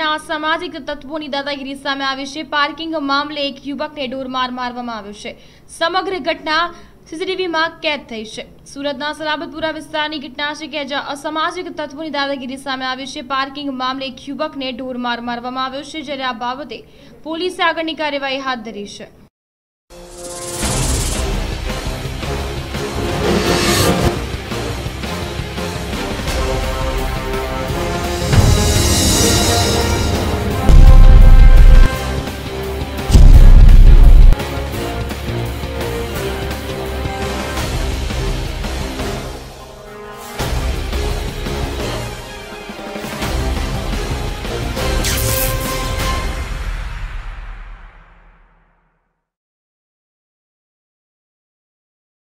ઘટના સામાજિક તત્વોની દાદાગીરી સામે આવી છે. પાર્કિંગ મામલે એક યુવકને ઢોરમાર મારવામાં આવ્યો છે. સમગ્ર ઘટના સીસીટીવીમાં કેદ થઈ છે. સુરતના સલાબતપુરા વિસ્તારની ઘટના છે કે જ્યાં અસામાજિક તત્વોની દાદાગીરી સામે આવી છે. પાર્કિંગ મામલે એક યુવકને ઢોરમાર મારવામાં આવ્યો છે, જ્યારે આ બાબતે પોલીસે આગળની કાર્યવાહી હાથ ધરી છે.